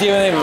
Steven A.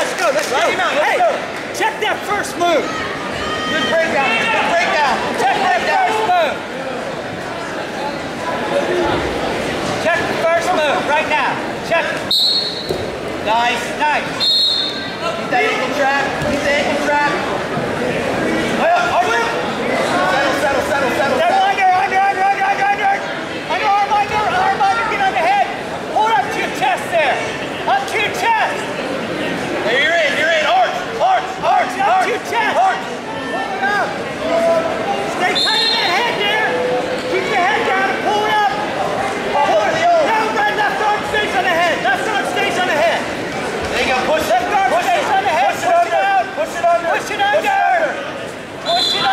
Let's go. Let's Light go. Out. Let's hey, go. check that first move. Good breakdown. Good breakdown. Check that first move. Check the first move right now. Check. Nice. Nice. Keep that ankle trap. Keep the ankle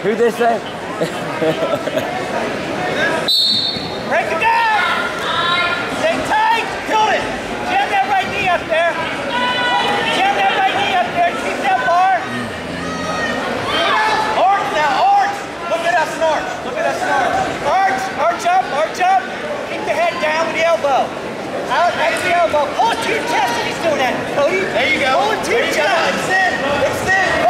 Who this say? Break it down! Stay tight! Build it! Jam that right knee up there! Jam that right knee up there! Keep that bar! Arch now, arch! Look at us, arch! Look at us, arch! Arch! Arch up, arch up! Keep the head down with the elbow. Out, out the elbow. Pull it to your chest if he's doing that, Cody. There you go. Pull it to there your chest. Go. Extend, extend.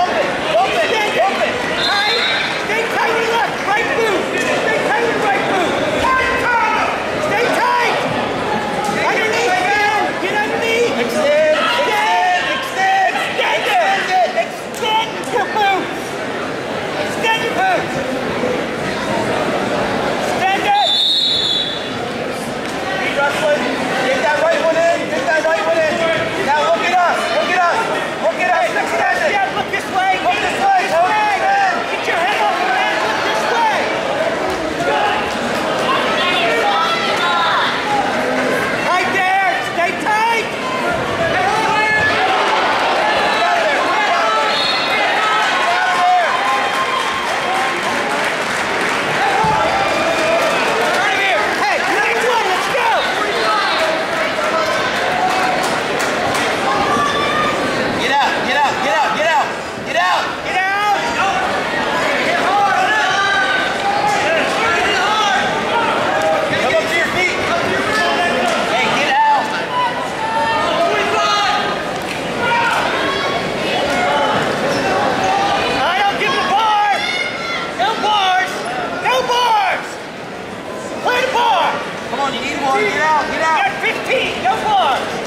Come on, you need one. Get out, get out. You got 15. Go for it.